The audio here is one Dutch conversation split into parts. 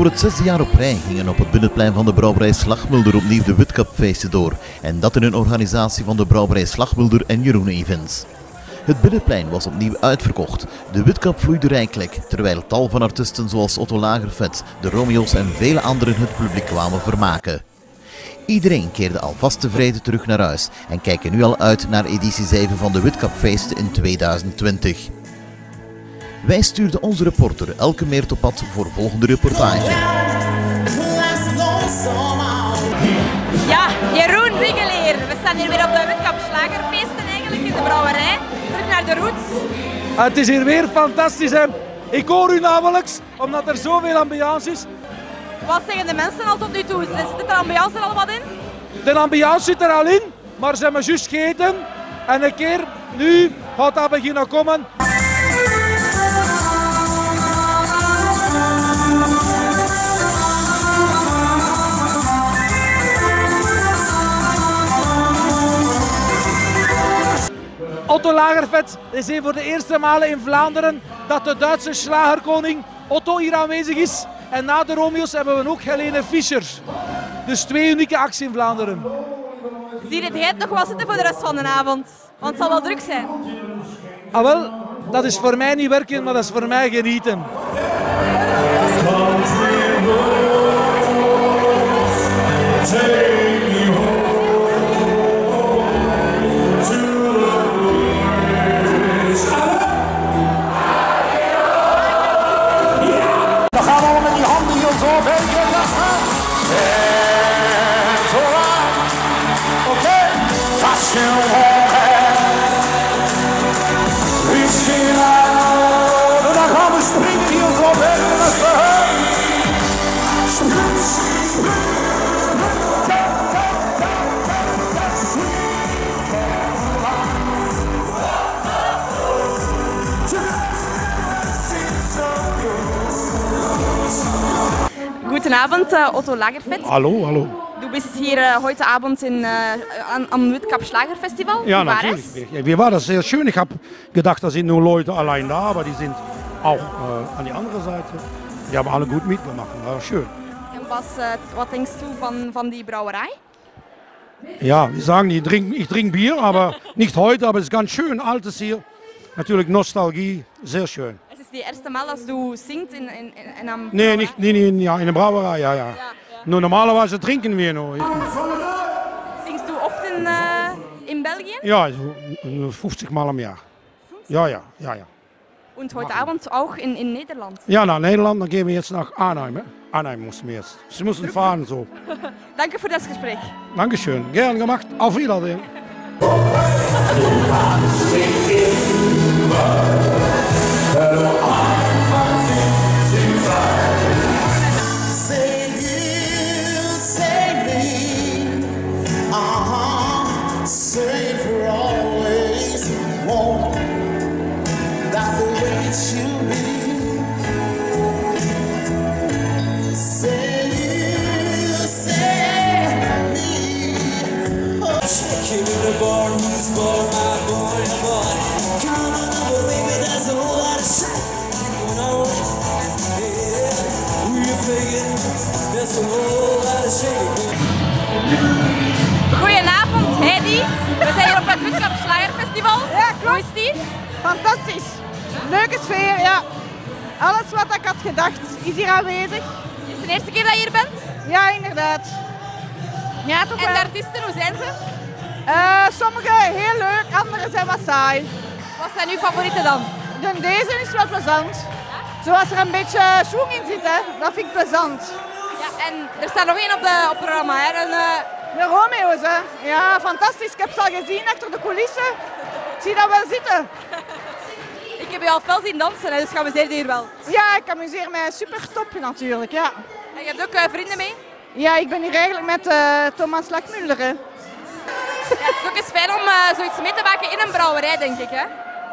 Voor het zesde jaar op rij gingen op het binnenplein van de brouwerij Slagmulder opnieuw de Witkapfeesten door. En dat in een organisatie van de brouwerij Slagmulder en Jeroen Evans. Het binnenplein was opnieuw uitverkocht. De witkap vloeide rijkelijk, terwijl tal van artiesten zoals Otto Lagervet, de Romeo's en vele anderen het publiek kwamen vermaken. Iedereen keerde alvast tevreden terug naar huis en kijken nu al uit naar editie 7 van de Witkapfeesten in 2020. Wij stuurden onze reporter Elke Meert op pad voor volgende reportage. Ja, Jeroen Wiggeleer. We staan hier weer op de Witkap Slagerfeesten eigenlijk in de brouwerij. Terug naar de roots. Het is hier weer fantastisch. Hè? Ik hoor u nauwelijks, omdat er zoveel ambiance is. Wat zeggen de mensen al tot nu toe? Zit de ambiance er al wat in? De ambiance zit er al in, maar ze hebben juist gegeten. En een keer nu gaat dat beginnen komen. Lagervet is een voor de eerste malen in Vlaanderen dat de Duitse slagerkoning Otto hier aanwezig is. En na de Romeo's hebben we ook Helene Fischer. Dus twee unieke acties in Vlaanderen. Zie je het nog wel zitten voor de rest van de avond? Want het zal wel druk zijn. Ah wel, dat is voor mij niet werken, maar dat is voor mij genieten. Goedenavond, uh, Otto Lagerfeld. Hallo, hallo. Du bist hier äh, heute Abend in, äh, am Witkap Schlagerfestival. Ja, Wie war natürlich. es? War das sehr schön. Ich habe gedacht, da sind nur Leute allein da, aber die sind auch äh, an die andere Seite. Die haben alle gut mitgemacht. War schön. En was, äh, wat denkst du van, van die brouwerij? Ja, wir sagen, ich trinke Bier, aber nicht heute, aber es ist ganz schön. Altes hier. Natürlich Nostalgie, sehr schön. Ist die erste Mal, dass du singst in, in, in, in einem Nee, nicht, nee, nee, ja, in der Brauerei, ja, ja. ja. Nur normalerweise trinken wir nur. Singst du oft in, äh, in Belgien? Ja, so, äh, 50 Mal im Jahr. Ja, ja, ja, ja. Und heute Abend auch in, in Nederland. Ja, nach Nederland, dann gehen wir jetzt nach Arnhem. hè? Arnhem mussten wir jetzt. Sie müssen fahren so. Danke für das Gespräch. Dankeschön, gern gemacht. Auf Wiedersehen. Hello. Fantastisch. Leuke sfeer, ja. Alles wat ik had gedacht is hier aanwezig. Is het de eerste keer dat je hier bent? Ja, inderdaad. Ja, toch En wel. de artiesten, hoe zijn ze? Eh, sommige heel leuk, andere zijn wat saai. Wat zijn uw favorieten dan? De, deze is wel plezant. Zoals er een beetje schwung in zit, hè. dat vind ik plezant. Ja, en er staat nog één op, de, op het programma. Hè? Een, eh, De Romeo's, hè. Ja, fantastisch. Ik heb ze al gezien achter de coulissen. Ik zie dat wel zitten. ik heb je al fel zien dansen, hè, dus gaan we zeer hier wel. Ja, ik amuseer mij super top natuurlijk, ja. En je hebt ook eh, vrienden mee? Ja, ik ben hier eigenlijk met eh, Thomas hè. Ja, het is ook eens fijn om eh, zoiets mee te maken in een brouwerij, denk ik. Hè?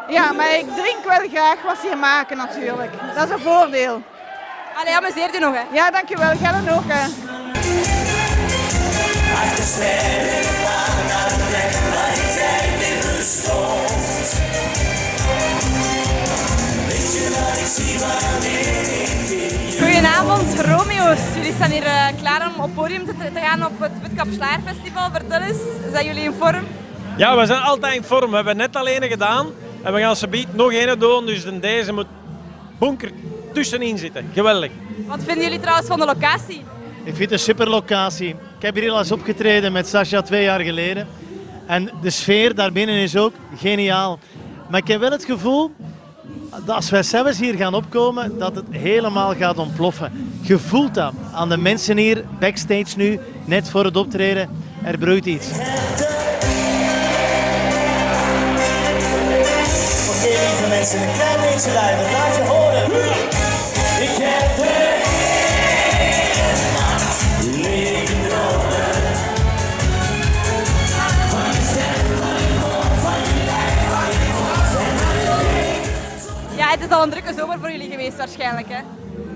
Ja, maar ik drink wel graag wat ze hier maken natuurlijk. Dat is een voordeel. Allee, amuseer je nog, hè? Ja, dankjewel. Gellen ook, hè. Goedenavond, Romeo Jongens, jullie staan hier eh, klaar om op podium te, te gaan op het Witkap Festival. Vertel eens, zijn jullie in vorm? Ja, we zijn altijd in vorm. We hebben net al ene gedaan en we gaan ze biedt nog ene doen. Dus de deze moet bunker tussenin zitten. Geweldig. Wat vinden jullie trouwens van de locatie? Ik vind het een super locatie. Ik heb hier al eens opgetreden met Sascha twee jaar geleden. En de sfeer daarbinnen is ook geniaal. Maar ik heb wel het gevoel als wij zelfs hier gaan opkomen, dat het helemaal gaat ontploffen. Je voelt dat aan de mensen hier backstage nu, net voor het optreden. Er broeit iets. Oké, lieve mensen, een klein beetje luider. Laat je horen. Ik een drukke zomer voor jullie geweest waarschijnlijk hè?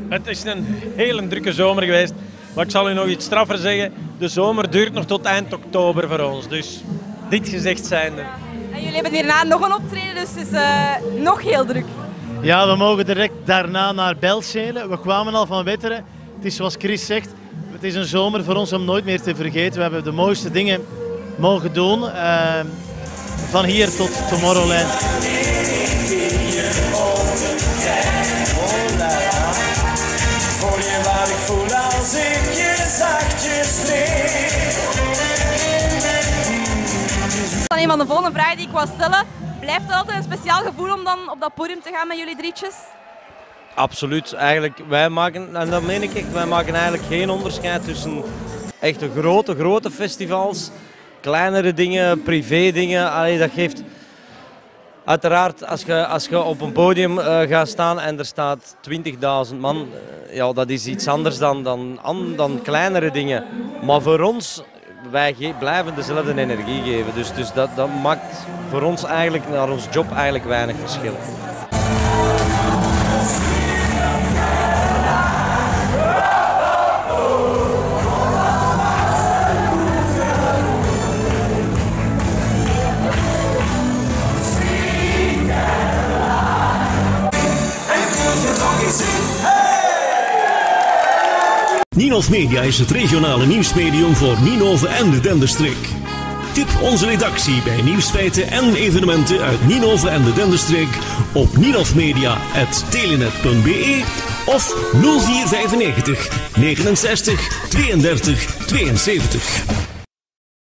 Het is een hele drukke zomer geweest. Maar ik zal u nog iets straffer zeggen. De zomer duurt nog tot eind oktober voor ons. Dus dit gezegd zijnde. En jullie hebben hierna nog een optreden, dus het is eh, nog heel druk. Ja, we mogen direct daarna naar Belzelen. We kwamen al van Wetteren. Het is zoals Chris zegt, het is een zomer voor ons om nooit meer te vergeten. We hebben de mooiste dingen mogen doen. eh, van hier tot Tomorrowland. Een van de volgende vragen die ik wou stellen. Blijft het altijd een speciaal gevoel om dan op dat podium te gaan met jullie drietjes? Absoluut. Eigenlijk, wij maken, en dat meen ik wij maken eigenlijk geen onderscheid tussen echte grote, grote festivals, kleinere dingen, privé dingen. Allee, dat geeft... Uiteraard, als je, als je op een podium eh, gaat staan en er staat 20.000 man, eh, ja, dat is iets anders dan, dan, an- dan kleinere dingen. Maar voor ons, wij blijven dezelfde energie geven. Dus, dus dat, dat maakt voor ons eigenlijk, naar ons job eigenlijk weinig verschil. Ninov Media is het regionale nieuwsmedium voor Ninove en de Denderstreek. Tip onze redactie bij nieuwsfeiten en evenementen uit Ninove en de Denderstreek op ninovmedia.telenet.be of 0495 69 32 72.